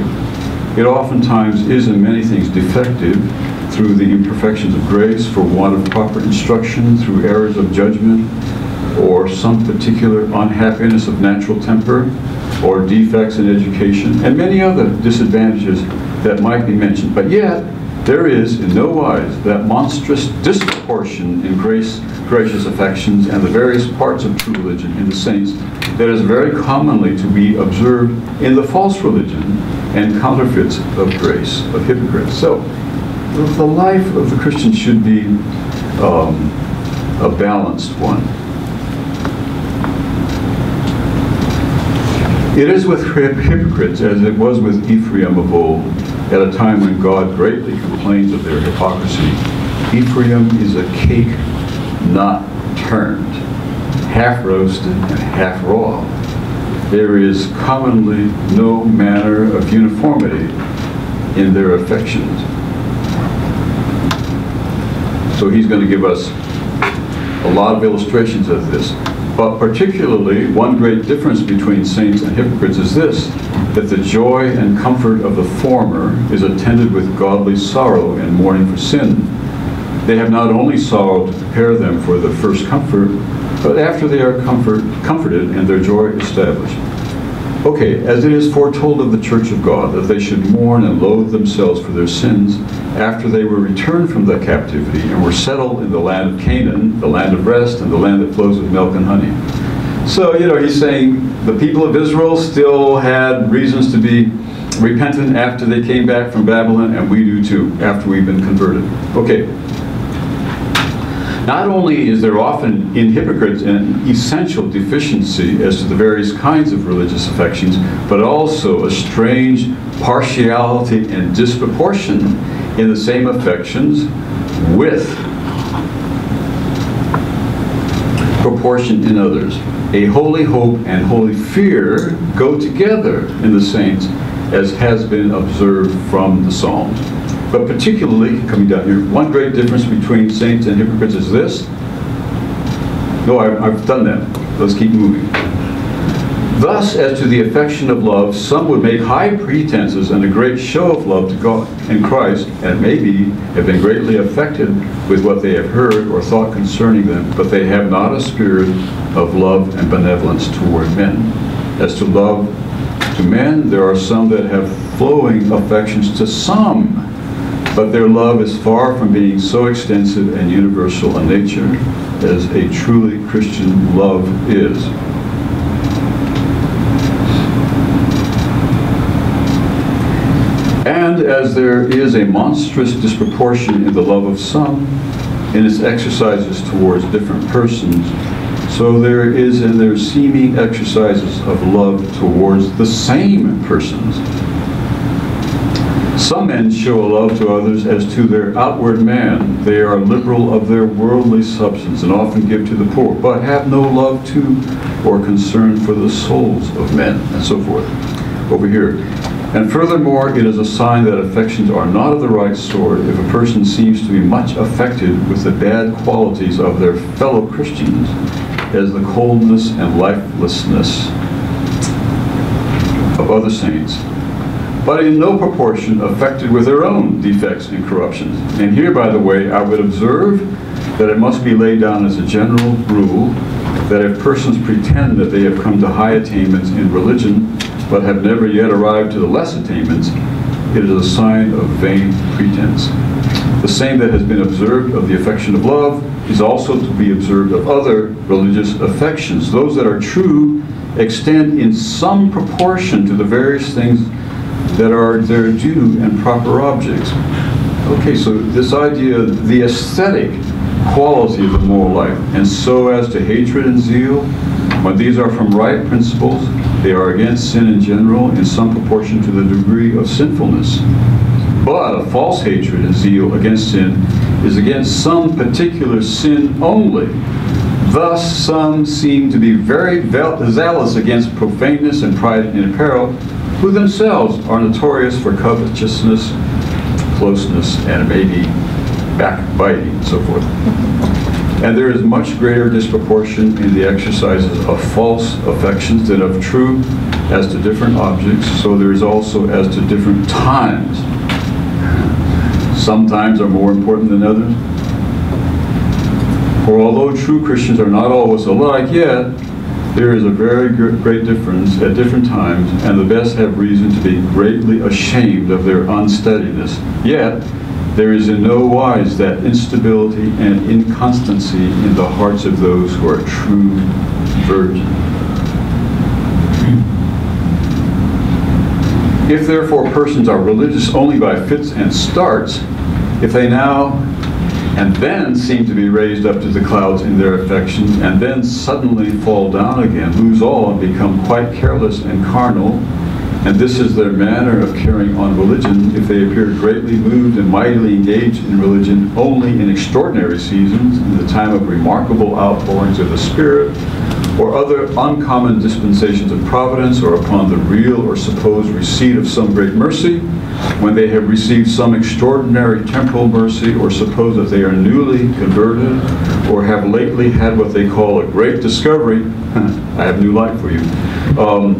It oftentimes is in many things defective through the imperfections of grace, for want of proper instruction, through errors of judgment, or some particular unhappiness of natural temper, or defects in education, and many other disadvantages that might be mentioned. But yet, there is in no wise that monstrous disproportion in grace, gracious affections and the various parts of true religion in the saints that is very commonly to be observed in the false religion and counterfeits of grace, of hypocrites. So, the life of the Christian should be um, a balanced one. It is with hypocrites as it was with Ephraim of old, at a time when God greatly complains of their hypocrisy. Ephraim is a cake not turned, half roasted and half raw. There is commonly no manner of uniformity in their affections. So he's going to give us a lot of illustrations of this. But particularly, one great difference between saints and hypocrites is this, that the joy and comfort of the former is attended with godly sorrow and mourning for sin. They have not only sorrow to prepare them for the first comfort, but after they are comfort, comforted and their joy established. Okay, as it is foretold of the church of God that they should mourn and loathe themselves for their sins after they were returned from the captivity and were settled in the land of Canaan, the land of rest, and the land that flows with milk and honey. So, you know, he's saying the people of Israel still had reasons to be repentant after they came back from Babylon, and we do too, after we've been converted. Okay, not only is there often in hypocrites an essential deficiency as to the various kinds of religious affections, but also a strange partiality and disproportion in the same affections with proportion in others. A holy hope and holy fear go together in the saints, as has been observed from the Psalms. But particularly, coming down here, one great difference between saints and hypocrites is this. No, I- I've done that. Let's keep moving. Thus, as to the affection of love, some would make high pretenses and a great show of love to God and Christ, and maybe have been greatly affected with what they have heard or thought concerning them, but they have not a spirit of love and benevolence toward men. As to love to men, there are some that have flowing affections to some, but their love is far from being so extensive and universal in nature as a truly Christian love is. And as there is a monstrous disproportion in the love of some, in its exercises towards different persons, so there is in their seeming exercises of love towards the same persons. Some men show a love to others as to their outward man. They are liberal of their worldly substance and often give to the poor, but have no love to or concern for the souls of men, and so forth. Over here. And furthermore, it is a sign that affections are not of the right sort if a person seems to be much affected with the bad qualities of their fellow Christians, as the coldness and lifelessness of other saints, but in no proportion affected with their own defects and corruptions. And here, by the way, I would observe that it must be laid down as a general rule that if persons pretend that they have come to high attainments in religion, but have never yet arrived to the less attainments, it is a sign of vain pretense. The same that has been observed of the affection of love is also to be observed of other religious affections. Those that are true extend in some proportion to the various things that are their due and proper objects. Okay, so this idea, the aesthetic quality of the moral life, and so as to hatred and zeal, when these are from right principles, they are against sin in general in some proportion to the degree of sinfulness. But a false hatred and zeal against sin is against some particular sin only. Thus, some seem to be very zealous against profaneness and pride in apparel, who themselves are notorious for covetousness, closeness, and maybe backbiting, and so forth. And there is much greater disproportion in the exercises of false affections than of true as to different objects, so there is also as to different times. Some times are more important than others. For although true Christians are not always alike, yet there is a very great difference at different times, and the best have reason to be greatly ashamed of their unsteadiness. Yet, there is in no wise that instability and inconstancy in the hearts of those who are true virgins. If therefore persons are religious only by fits and starts, if they now and then seem to be raised up to the clouds in their affections, and then suddenly fall down again, lose all, and become quite careless and carnal, and this is their manner of carrying on religion, if they appear greatly moved and mightily engaged in religion only in extraordinary seasons, in the time of remarkable outpourings of the Spirit, or other uncommon dispensations of providence, or upon the real or supposed receipt of some great mercy, when they have received some extraordinary temporal mercy, or suppose that they are newly converted, or have lately had what they call a great discovery, I have new life for you, um,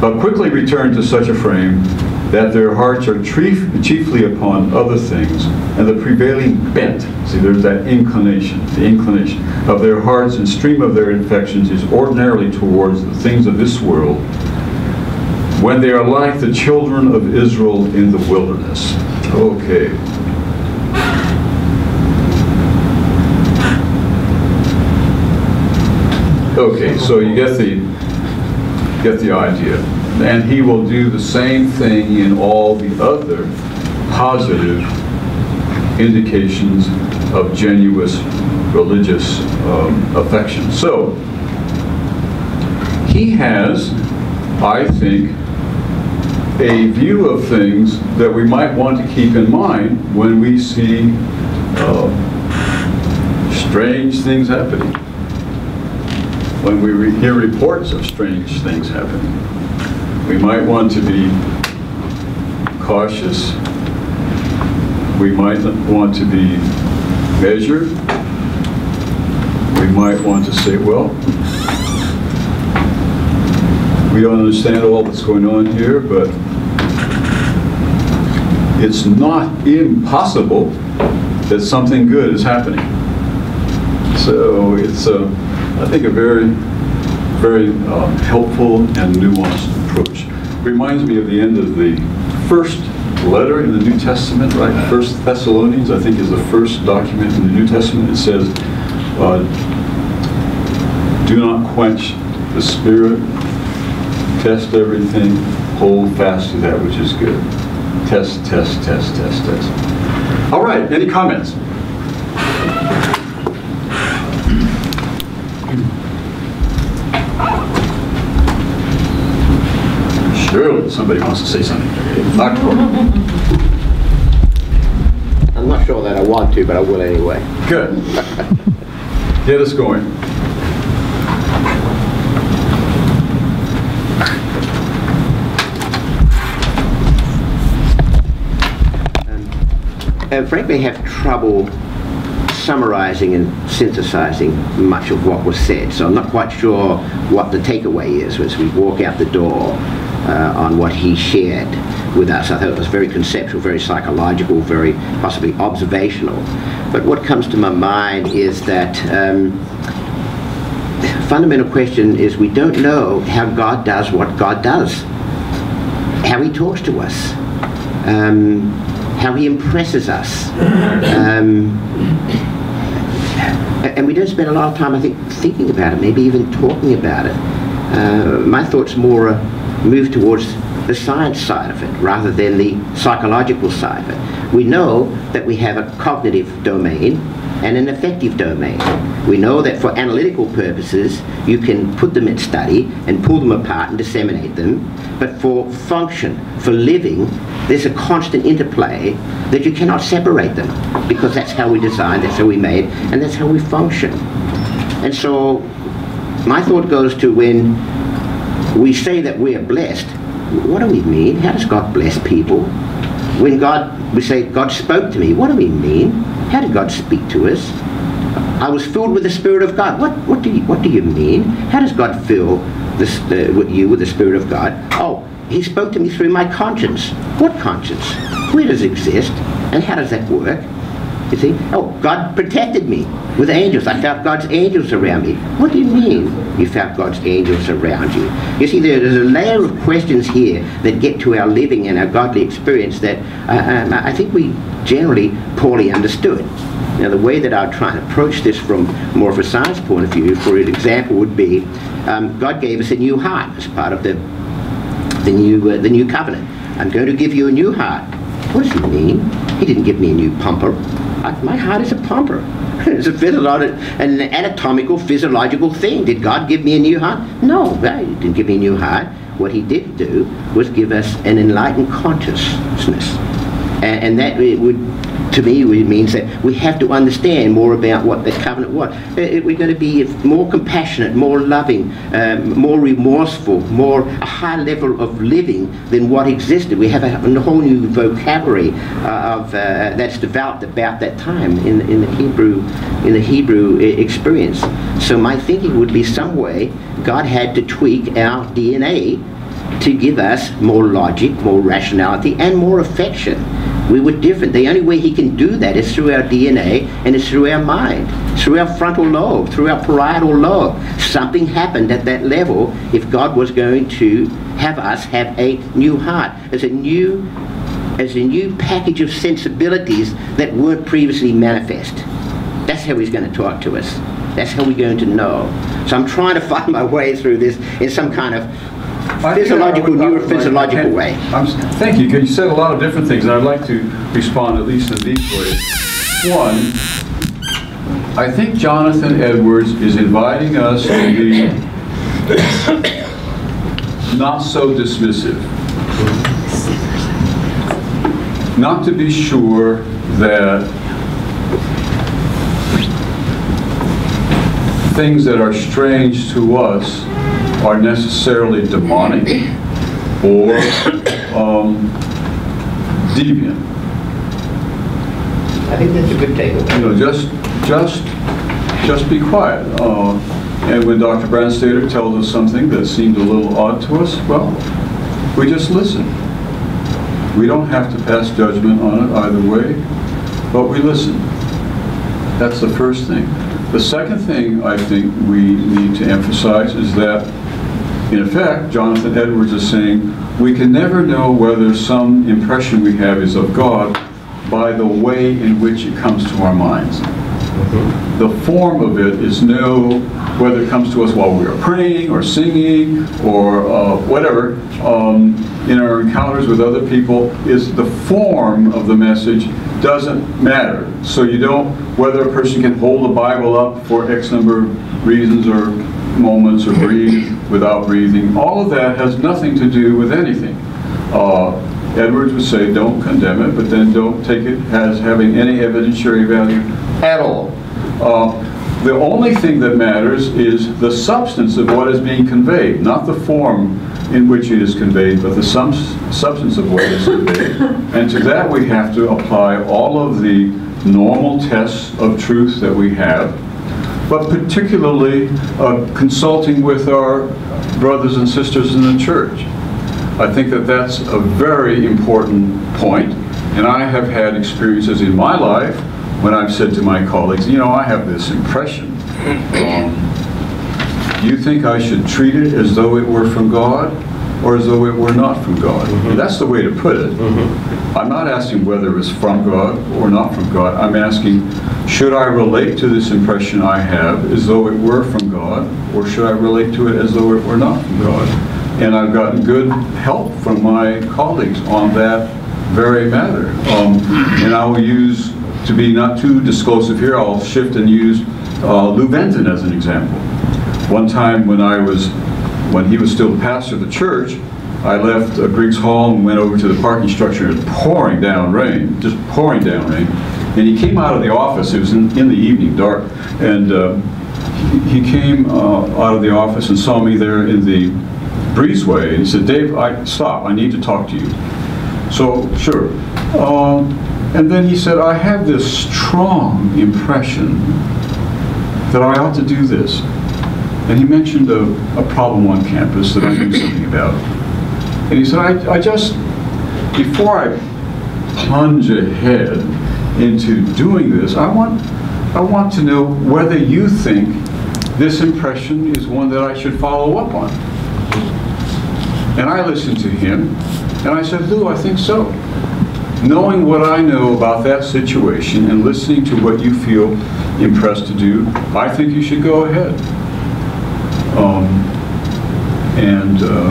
but quickly return to such a frame that their hearts are chief, chiefly upon other things, and the prevailing bent, see there's that inclination, the inclination of their hearts and stream of their affections is ordinarily towards the things of this world, when they are like the children of Israel in the wilderness. Okay. Okay, so you get the get the idea. And he will do the same thing in all the other positive indications of genuine religious um, affection. So, he has, I think, a view of things that we might want to keep in mind when we see uh, strange things happening when we re- hear reports of strange things happening. We might want to be cautious we might want to be measured. We might want to say, well, we don't understand all that's going on here, but it's not impossible that something good is happening. So it's, uh, I think, a very, very uh, helpful and nuanced. Reminds me of the end of the first letter in the New Testament, right? First Thessalonians, I think, is the first document in the New Testament. It says, uh, "Do not quench the spirit. Test everything. Hold fast to that which is good." Test, test, test, test, test. All right. Any comments? Somebody wants to say something. Dr. Gordon. I'm not sure that I want to, but I will anyway. Good. Get us going. Um, and frankly, have trouble summarizing and synthesizing much of what was said. So I'm not quite sure what the takeaway is as we walk out the door uh, on what he shared with us. I thought it was very conceptual, very psychological, very possibly observational. But what comes to my mind is that um, fundamental question is we don't know how God does what God does, how He talks to us, um, how He impresses us. Um, and we don't spend a lot of time, I think, thinking about it, maybe even talking about it. Uh, my thoughts more uh, move towards the science side of it rather than the psychological side of it. We know that we have a cognitive domain and an affective domain. We know that for analytical purposes, you can put them in study and pull them apart and disseminate them. But for function, for living, there's a constant interplay that you cannot separate them because that's how we designed, that's how we made, and that's how we function. And so my thought goes to when we say that we are blessed, what do we mean? How does God bless people? When God, we say, God spoke to me, what do we mean? How did God speak to us? I was filled with the Spirit of God. What, what, do, you, what do you mean? How does God fill this, uh, with you with the Spirit of God? Oh, He spoke to me through my conscience. What conscience? Where does it exist? And how does that work? You see? Oh, God protected me with angels. I felt God's angels around me. What do you mean you felt God's angels around you? You see, there's a layer of questions here that get to our living and our godly experience that uh, um, I think we generally poorly understood. Now, the way that I try and approach this from more of a science point of view, for an example, would be um, God gave us a new heart as part of the the new uh, the new covenant. I'm going to give you a new heart. What does he mean? He didn't give me a new pumper. My heart is a pumper. it's a physiological, an anatomical, physiological thing. Did God give me a new heart? No, He didn't give me a new heart. What He did do was give us an enlightened consciousness, and, and that would to me it means that we have to understand more about what that covenant was. Uh, We're going to be more compassionate, more loving, um, more remorseful, more a high level of living than what existed. We have a, a whole new vocabulary uh, of uh, that's developed about that time in, in the Hebrew in the Hebrew e- experience. So my thinking would be some way God had to tweak our DNA to give us more logic, more rationality, and more affection. We were different. The only way he can do that is through our DNA and it's through our mind, through our frontal lobe, through our parietal lobe. Something happened at that level if God was going to have us have a new heart, as a new as a new package of sensibilities that weren't previously manifest. That's how he's going to talk to us. That's how we're going to know. So I'm trying to find my way through this in some kind of physiological, neurophysiological way. I'm, thank you, because you said a lot of different things, and I'd like to respond at least in these ways. One, I think Jonathan Edwards is inviting us to be not so dismissive. Not to be sure that things that are strange to us are necessarily demonic or um, deviant. I think that's a good you know, just, just, just be quiet. Uh, And when Dr. Brandstater tells us something that seemed a little odd to us, well, we just listen. We don't have to pass judgment on it either way, but we listen. That's the first thing. The second thing I think we need to emphasize is that, in effect, Jonathan Edwards is saying, we can never know whether some impression we have is of God by the way in which it comes to our minds. The form of it is no, whether it comes to us while we are praying or singing or uh, whatever, um, in our encounters with other people, is the form of the message doesn't matter. So you don't, whether a person can hold the Bible up for X number of reasons or moments or breathe without breathing, all of that has nothing to do with anything. Uh, Edwards would say, don't condemn it, but then don't take it as having any evidentiary value at all. Uh, The only thing that matters is the substance of what is being conveyed, not the form in which it is conveyed, but the subs- substance of what is conveyed. And to that, we have to apply all of the normal tests of truth that we have, but particularly uh, consulting with our brothers and sisters in the church. I think that that's a very important point, and I have had experiences in my life when I've said to my colleagues, you know, I have this impression. Um, you think I should treat it as though it were from God or as though it were not from God? That's the way to put it. I'm not asking whether it's from God or not from God. I'm asking, should I relate to this impression I have as though it were from God or should I relate to it as though it were not from God? And I've gotten good help from my colleagues on that very matter. Um, and I will use, to be not too disclosive here, I'll shift and use uh, Lou Venden as an example. One time when I was, when he was still the pastor of the church, I left uh, Griggs Hall and went over to the parking structure. It was pouring down rain, just pouring down rain. And he came out of the office, it was in, in the evening, dark, and uh, he, he came uh, out of the office and saw me there in the breezeway. And he said, Dave, I, stop, I need to talk to you. So, sure. Um, and then he said, I have this strong impression that I ought to do this. And he mentioned a, a problem on campus that I knew something about. And he said, I, I just, before I plunge ahead into doing this, I want, I want to know whether you think this impression is one that I should follow up on. And I listened to him, and I said, Lou, I think so. Knowing what I know about that situation and listening to what you feel impressed to do, I think you should go ahead. Um, and uh,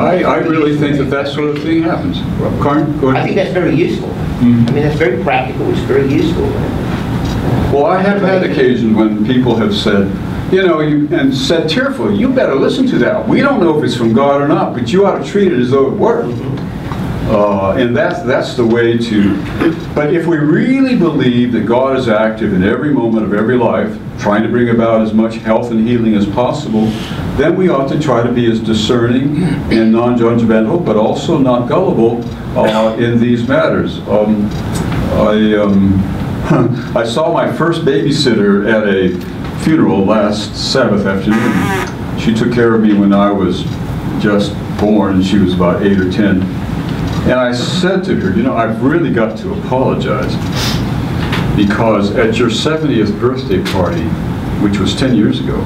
I, I really think that that sort of thing happens. Carn, go I think that's very useful. I mean, that's very practical, it's very useful. Well, I have had occasions when people have said, you know, you, and said tearfully, you better listen to that. We don't know if it's from God or not, but you ought to treat it as though it were. Uh, and that's, that's the way to, but if we really believe that God is active in every moment of every life, trying to bring about as much health and healing as possible, then we ought to try to be as discerning and non-judgmental, but also not gullible uh, in these matters. Um, I, um, I saw my first babysitter at a funeral last Sabbath afternoon. She took care of me when I was just born, she was about eight or ten. And I said to her, you know, I've really got to apologize because at your 70th birthday party, which was 10 years ago,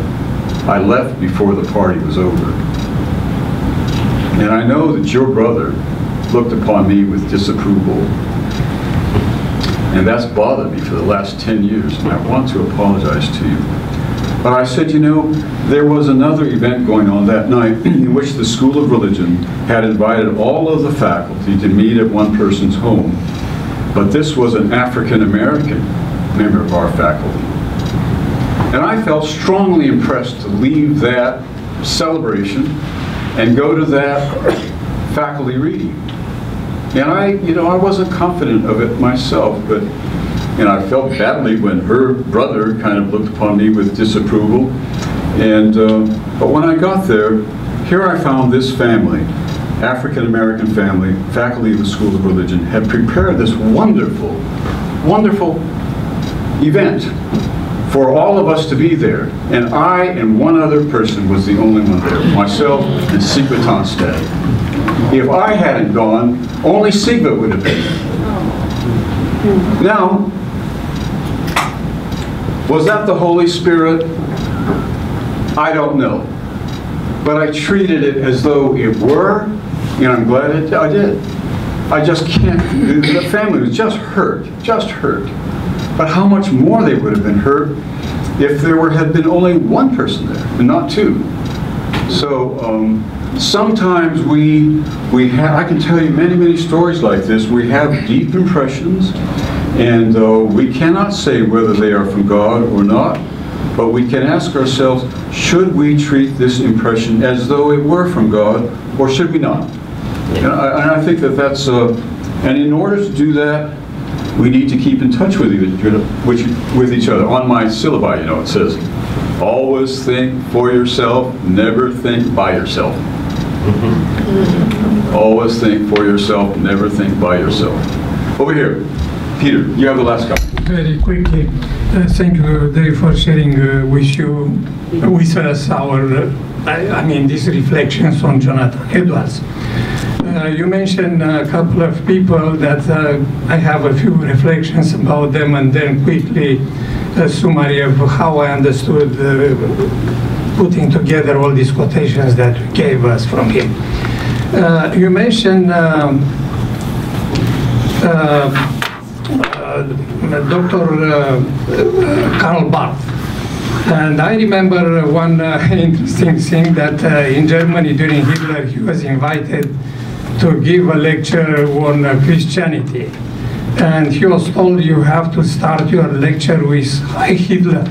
I left before the party was over. And I know that your brother looked upon me with disapproval. And that's bothered me for the last 10 years, and I want to apologize to you. But I said, you know, there was another event going on that night in which the School of Religion had invited all of the faculty to meet at one person's home. But this was an African American member of our faculty. And I felt strongly impressed to leave that celebration and go to that faculty reading. And I, you know, I wasn't confident of it myself, but, and I felt badly when her brother kind of looked upon me with disapproval. And, uh, but when I got there, here I found this family African-American family, faculty of the School of Religion, had prepared this wonderful, wonderful event for all of us to be there. And I and one other person was the only one there, myself and Sigve Tonstad. If I hadn't gone, only Sigve would have been there. Now, was that the Holy Spirit? I don't know. But I treated it as though it were, and I'm glad it, I did. I just can't, the family was just hurt, just hurt. But how much more they would have been hurt if there were, had been only one person there and not two. So um, sometimes we, we have, I can tell you many, many stories like this. We have deep impressions and uh, we cannot say whether they are from God or not, but we can ask ourselves, should we treat this impression as though it were from God or should we not? And I, and I think that that's, uh, and in order to do that, we need to keep in touch with each, which- with each other. On my syllabi, you know, it says, always think for yourself, never think by yourself. Always think for yourself, never think by yourself. Over here, Peter, you have the last comment. Very quickly, uh, thank you, Dave, for sharing uh, with you, with us our, uh, I I mean, these reflections on Jonathan Edwards. Uh, You mentioned a couple of people that uh, I have a few reflections about them and then quickly a summary of how I understood uh, putting together all these quotations that you gave us from him. Uh, You mentioned um, uh, Dr. uh, Karl Barth. And I remember one uh, interesting thing that uh, in Germany during Hitler he was invited to give a lecture on uh, Christianity. And he was told you have to start your lecture with Hi Hitler.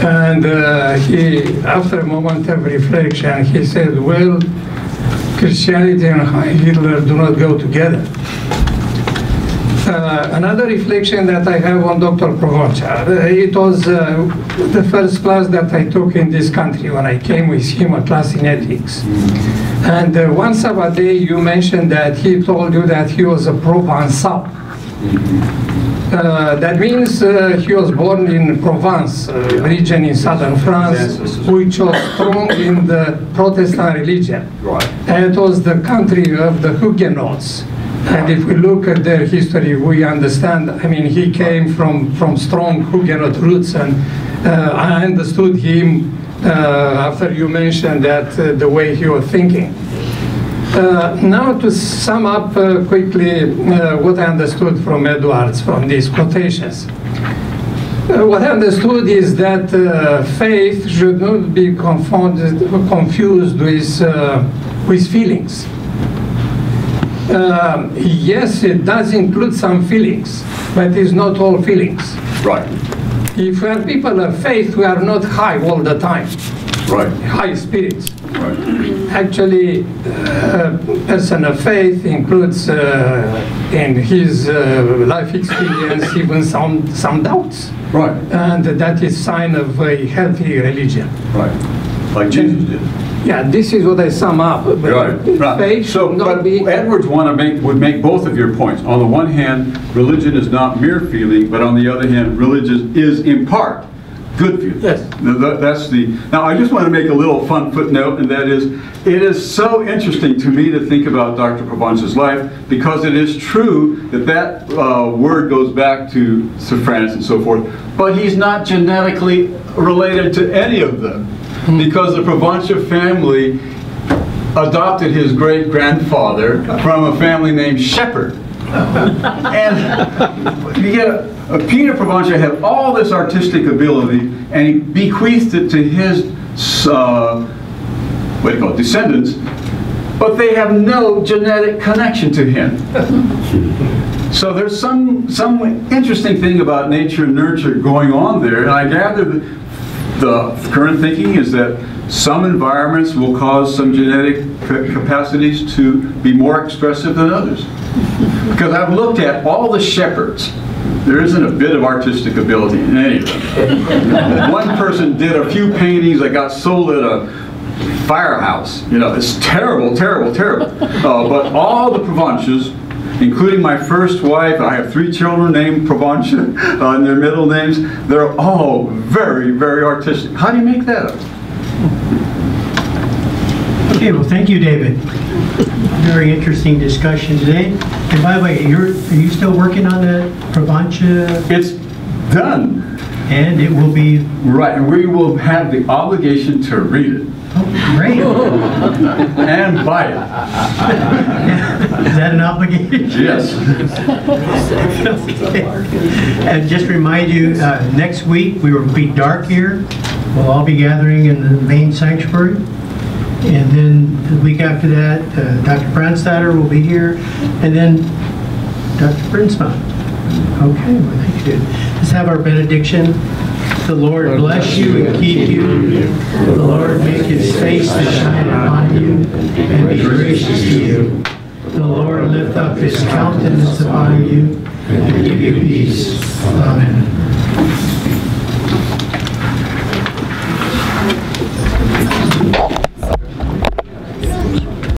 And uh, he, after a moment of reflection, he said, well, Christianity and Hi Hitler do not go together. Uh, another reflection that I have on Dr. Provonsha, uh, it was uh, the first class that I took in this country when I came with him, a class in ethics. And uh, one Sabbath day you mentioned that he told you that he was a Provençal. Uh, that means uh, he was born in Provence, a region in southern France, which was strong in the Protestant religion. Right. And it was the country of the Huguenots. And if we look at their history, we understand, I mean, he came from, from strong Huguenot roots, and uh, I understood him uh, after you mentioned that, uh, the way he was thinking. Uh, now to sum up uh, quickly uh, what I understood from Edwards from these quotations. What I understood is that faith should not be confounded, confused with, with feelings. Um, yes, it does include some feelings, but it's not all feelings. Right, If we are people of faith, we are not high all the time, right, high spirits. right. Actually, uh, a person of faith includes uh, in his uh, life experience even some, some doubts. Right, And that is sign of a healthy religion. right. Like Jesus did. Yeah, this is what I sum up. Right, right. So, but be... Edwards want to make, would make both of your points. On the one hand, religion is not mere feeling, but on the other hand, religion is in part good feeling. Yes. Th- th- That's the, now I just want to make a little fun footnote, and that is, it is so interesting to me to think about Dr. Provonsha's life, because it is true that that uh, word goes back to Sir Francis and so forth, but he's not genetically related to any of them, because the Provonsha family adopted his great grandfather from a family named Shepherd. and you get uh, Peter Provonsha had all this artistic ability, and he bequeathed it to his uh, what do you call it, descendants, but they have no genetic connection to him. So there's some some interesting thing about nature and nurture going on there, and I gather that the current thinking is that some environments will cause some genetic capacities to be more expressive than others. Because I've looked at all the shepherds, there isn't a bit of artistic ability in any of them. One person did a few paintings that got sold at a firehouse. You know, it's terrible, terrible, terrible. Uh, but all the Provonshas, including my first wife, I have three children named Provonsha, uh, and their middle names, they're all very, very artistic. How do you make that up? Okay, well, thank you, David. Very interesting discussion today. And by the way, you're, are you still working on the Provonsha? It's done. And it will be, Right, and we will have the obligation to read it great. and buy it. Is that an obligation? Yes. And just remind you, uh, next week, we will be dark here. We'll all be gathering in the main sanctuary. And then the week after that, uh, Dr. Brandstatter will be here, and then Dr. Brinsma. Okay, well, thank you. Let's have our benediction. The Lord bless you and keep you. The Lord make his face to shine upon you and be gracious to you. The Lord lift up his countenance upon you and give you peace. Amen.